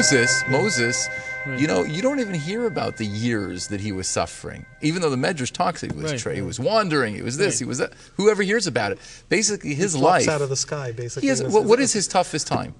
Moses, Moses, you know, you don't even hear about the years that he was suffering. Even though the Medrash talks, he was Right. tra- he was wandering, he was this, Right. he was that. Whoever hears about it, basically his life. out of the sky, basically. has, what, what is his toughest time?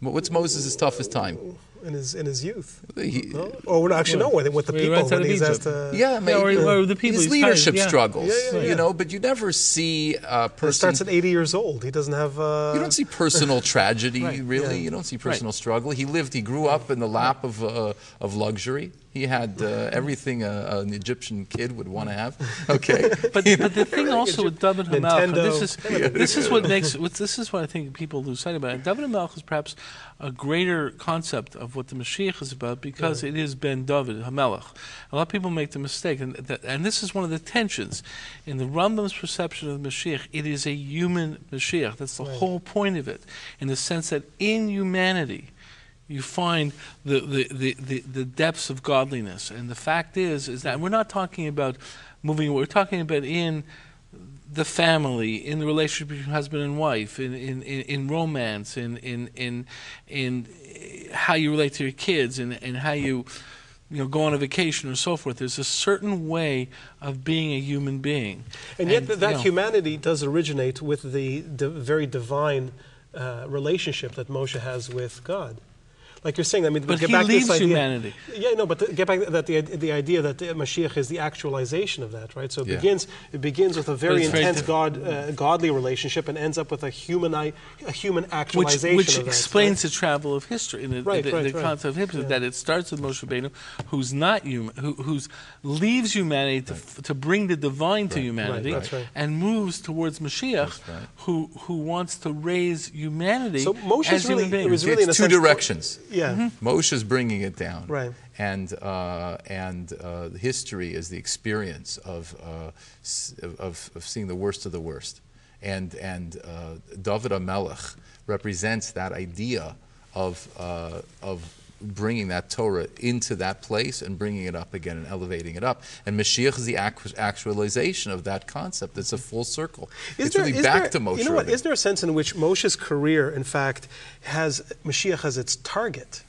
What's Moses' toughest time? In his in his youth? He- No? Or would actually know with, with the people runs when he's asked to. yeah, maybe. or- or the people his leadership tired, yeah. struggles, Yeah, yeah, yeah. you know, but you never see a He person. starts at 80 years old. He doesn't have. Uh, You don't see personal tragedy, Right. really. Yeah. You don't see personal struggle. He lived, he grew up in the lap of, uh, of luxury. He had uh, everything a, an Egyptian kid would want to have. Okay. But, but the thing also with David HaMelech, this is this is what makes this is what I think people lose sight about. it. David HaMelech is perhaps a greater concept of what the Mashiach is about because it is Ben David Hamelech. A lot of people make the mistake, and that, and this is one of the tensions in the Rambam's perception of the Mashiach. It is a human Mashiach. That's the Right. whole point of it, in the sense that in humanity you find the, the, the, the, depths of godliness. And the fact is, is that we're not talking about moving, we're talking about in the family, in the relationship between husband and wife, in, in, in, in romance, in, in, in, in eh, how you relate to your kids, and, and how you, you know, go on a vacation or so forth. There's a certain way of being a human being. And yet, th- that humanity does originate with the, the very divine uh, relationship that Moshe has with God. Like you're saying, I mean, But get he back to leaves this idea. humanity. Yeah, no, but th- get back that the, the idea that the Mashiach is the actualization of that, right? So it Yeah. begins it begins with a very it's very intense God uh, godly relationship and ends up with a human a human which, actualization which of that. explains right? the travel of history, and the, Right, the, right, the right. concept of history, Yeah. that it starts with Moshe Rabbeinu, who's not human, who who's leaves humanity to, f to bring the divine to humanity, Right, that's right. and moves towards Mashiach, right. who who wants to raise humanity So Moshe is really- human it was beings. really in a it's two sense- directions. Yeah. Moshe's bringing it down. Right. And, uh, and uh, history is the experience of, uh, of, of seeing the worst of the worst. And, and uh, David HaMelech represents that idea of, uh, of bringing that Torah into that place and bringing it up again and elevating it up. And Mashiach is the ac- actualization of that concept. It's a full circle. Is it's there- really is back there- to Moshe. You know what? Is there a sense in which Moshe's career, in fact, has Mashiach as its target?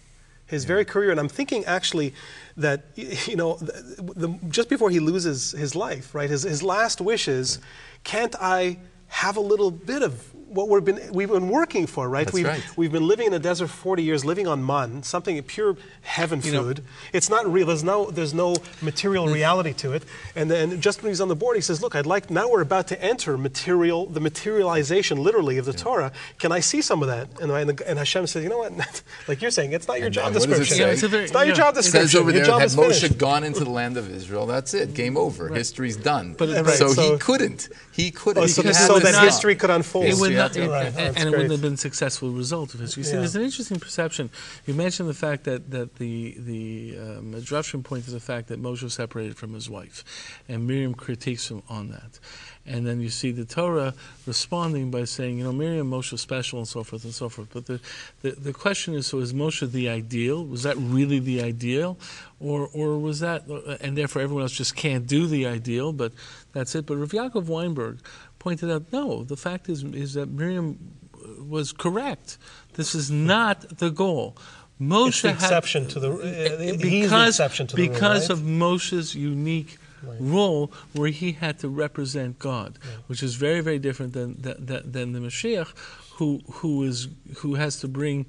His very career, and I'm thinking actually that you know, the, the, just before he loses his life, right? His his last wish is, can't I have a little bit of what we've been we've been working for, right? That's we've right. we've been living in a desert for 40 years, living on man, something pure heaven You know- food. it's not real. There's no there's no material reality to it. And then just when he's on the board, he says, "Look, I'd like now we're about to enter material, the materialization, literally, of the Torah. Can I see some of that?" And, I- and Hashem says, "You know what? like you're saying, it's not your And- uh, job and what it description. Yeah, it's very- It's not your job It It description. says over your there, job had is Moshe finished. gone into the land of Israel, that's it, game over. History's done. But- Right, so, so- he couldn't. He couldn't. Oh, so, He Because so it to was that not- history could unfold. It would Yeah, not, that's right. and, and it wouldn't have been a successful result of history. See, Yeah. there's an interesting perception. You mentioned the fact that, that the the uh, Midrashim point to the fact that Moshe was separated from his wife, and Miriam critiques him on that. And then you see the Torah responding by saying, you know, Miriam, Moshe is special, and so forth and so forth. But the, the, the question is, so is Moshe the ideal? Was that really the ideal? Or, or was that, and therefore everyone else just can't do the ideal, but that's it? But Rav Yaakov Weinberg pointed out, no, the fact is, is that Miriam was correct. This is not the goal. Moshe the had- exception to the- uh, the because, exception to the rule, because right? of Moshe's unique role where he had to represent God, which is very, very different than, than, than the Mashiach, who, who, is, who has to bring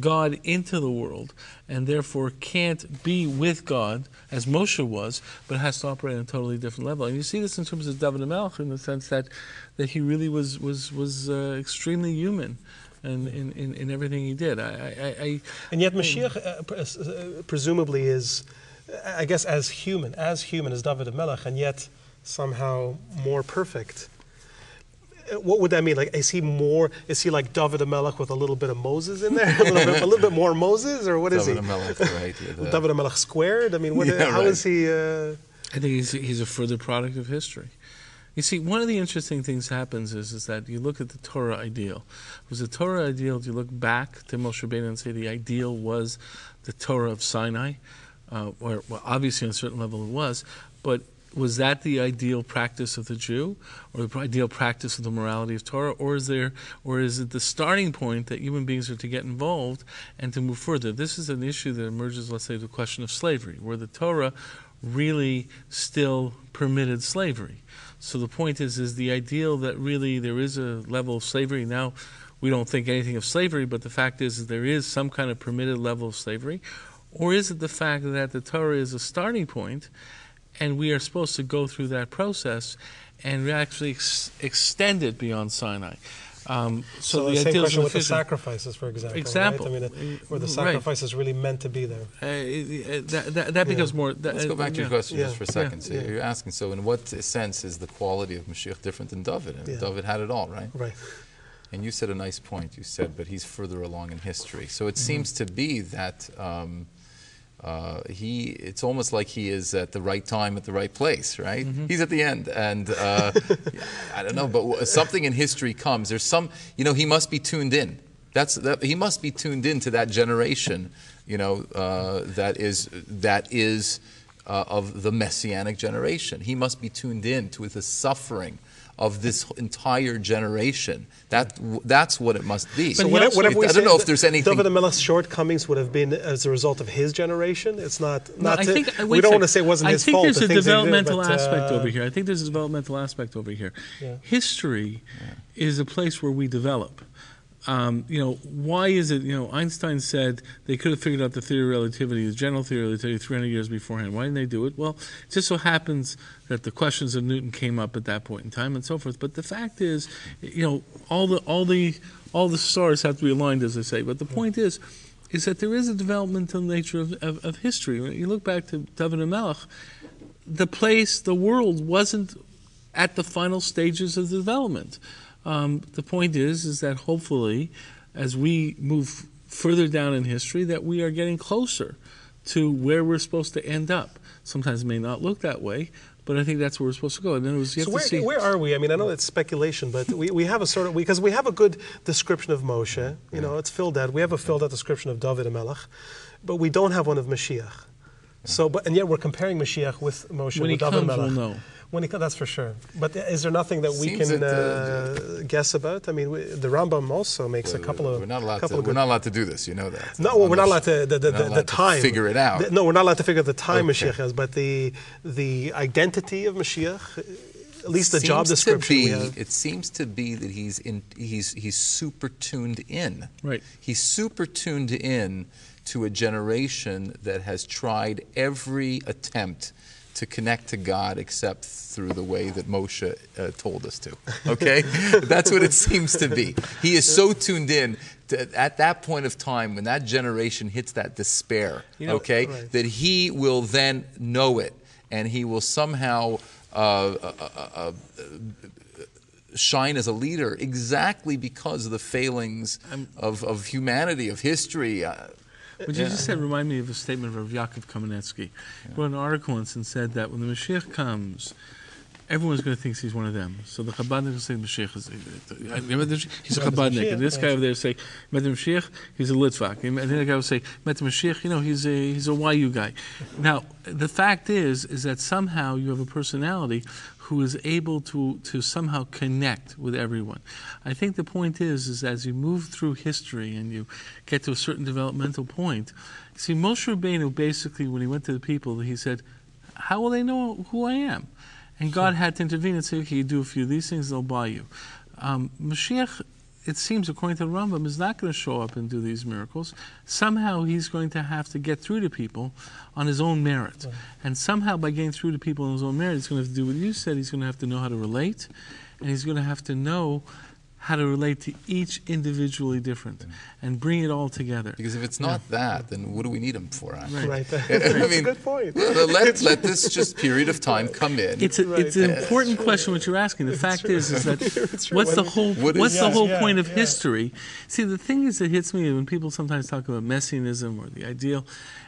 God into the world and therefore can't be with God as Moshe was, but has to operate on a totally different level. And you see this in terms of David Melech in the sense that, that he really was, was, was uh, extremely human. And in, in, in everything he did, I, I, I, And yet Mashiach uh, uh, presumably is, uh, I guess, as human, as human as David Melech, and yet somehow more perfect. What would that mean? Like, is he more? Is he like David Melech with a little bit of Moses in there, a, little bit, a little bit more Moses, or what is David he? HaMelech, right? yeah, the- David Melech squared. I mean, what, Yeah, how right. is he? Uh, I think he's, he's a further product of history. You see, one of the interesting things happens is, is that you look at the Torah ideal. Was the Torah ideal, do you look back to Moshe Rabbeinu and say the ideal was the Torah of Sinai? Uh, where, well, obviously on a certain level it was, but was that the ideal practice of the Jew, or the ideal practice of the morality of Torah, or is there, or is it the starting point that human beings are to get involved and to move further? This is an issue that emerges, let's say, the question of slavery, where the Torah really still permitted slavery. So the point is, is the ideal that really there is a level of slavery now. We don't think anything of slavery, but the fact is, is there is some kind of permitted level of slavery, or is it the fact that the Torah is a starting point, and we are supposed to go through that process and we actually ex- extend it beyond Sinai? Um, So, so, the same ideals question of with the sacrifices, for example. Example. Right? I mean, uh, where the Right. sacrifice is really meant to be there. Uh, it- that, that, that becomes more. That, Let's go back to your yeah. question just for a second. So Yeah. you're asking, so in what sense is the quality of Mashiach different than David? And Yeah. David had it all, right? Right. And you said a nice point. You said, but he's further along in history. So Mm-hmm. it seems to be that um, uh, he, it's almost like he is at the right time at the right place, right? Mm-hmm. He's at the end. And uh, I don't know, but something in history comes. There's some, you know, he must be tuned in. That's, that, he must be tuned in to that generation, you know, uh, that is, that is uh, of the messianic generation. He must be tuned in to the suffering of this entire generation. That that's what it must be. So he whatever, also- we I say don't know if there's that anything. David Melech's shortcomings would have been as a result of his generation. It's not. No, not I to, think, uh, we don't a want to say it wasn't I his think fault. there's the a things he did, developmental but, aspect uh, over here. I think there's a developmental aspect over here. Yeah. History is a place where we develop. Um, you know, why is it, you know, Einstein said they could have figured out the theory of relativity, the general theory of relativity, 300 years beforehand. Why didn't they do it? Well, it just so happens that the questions of Newton came up at that point in time and so forth. But the fact is, you know, all the, all the, all the stars have to be aligned, as they say. But the point is, is that there is a developmental nature of, of, of history. When you look back to David and Melech, the place, the world wasn't at the final stages of development. Um, the point is, is that hopefully, as we move further down in history, that we are getting closer to where we're supposed to end up. Sometimes it may not look that way, but I think that's where we're supposed to go. And then it was you So have where, to see. where are we? I mean, I know it's speculation, but we, we have a sort of because we have a good description of Moshe. You know, it's filled out. We have a filled out description of David and Melech, but we don't have one of Mashiach. So, but and yet we're comparing Mashiach with Moshe when he with David comes, and we'll know. When he comes, that's for sure. But is there nothing that we Seems can that, uh, guess about? I mean, we, the Rambam also makes a couple of we're not allowed to. of We're not allowed to do this. You know that. no, well, we're not allowed to the, the, the, the allowed to time figure it out. The- no, we're not allowed to figure out the time Okay. Mashiach has, but the the identity of Mashiach, at least the Seems job to description be- It seems to be that he's in. He's he's super tuned in. Right. He's super tuned in to a generation that has tried every attempt to connect to God except through the way that Moshe uh, told us to. Okay? That's what it seems to be. He is so tuned in to, at that point of time when that generation hits that despair, You know- okay, Right. that he will then know it and he will somehow. Uh, uh, uh, uh, shine as a leader exactly because of the failings of, of humanity, of history. What you just said reminded me of a statement of Yaakov Kamenetsky. He wrote an article once and said that when the Mashiach comes, everyone's going to think he's one of them. So the Chabadnik will say Mashiach is he's a Chabadnik, and this guy over there will say Met the Mashiach, he's a Litvak, and the other guy will say Met the Mashiach, you know, he's a he's a YU guy. Now the fact is, is that somehow you have a personality who is able to, to somehow connect with everyone. I think the point is, is as you move through history and you get to a certain developmental point, see, Moshe Rabbeinu basically, when he went to the people, he said, how will they know who I am? And God had to intervene and say, okay, you do a few of these things, they'll buy you. Um, Mashiach, it seems, according to Rambam, is not going to show up and do these miracles. Somehow he's going to have to get through to people on his own merit. And somehow by getting through to people on his own merit, he's going to have to do what you said. He's going to have to know how to relate, and he's going to have to know how to relate to each individually different and bring it all together. because if it's not that, then what do we need them for? actually? Right. I That's mean, a good point. let, let this just period of time come in. It's, a, Right. it's an important question what you're asking. The fact is, is that what's the When- whole What is- what's the whole yeah, point of yeah. history? See, the thing is that hits me when people sometimes talk about messianism or the ideal,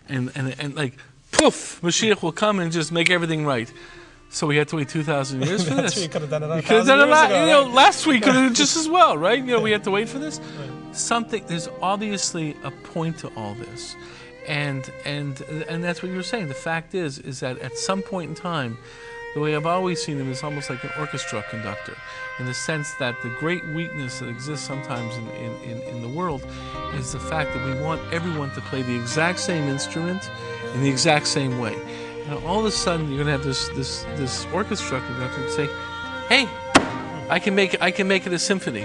and and and like poof, Mashiach will come and just make everything right. So we had to wait two thousand years for this. You could have done it a We could have done it ago, you know, right? last week could have just as well, right? You know, we had to wait for this. Something there's obviously a point to all this, and and and that's what you were saying. The fact is, is that at some point in time, the way I've always seen him is almost like an orchestra conductor, in the sense that the great weakness that exists sometimes in, in, in, in the world is the fact that we want everyone to play the exact same instrument in the exact same way. And all of a sudden, you're going to have this, this, this orchestra conductor say, hey, I can make I can make it a symphony.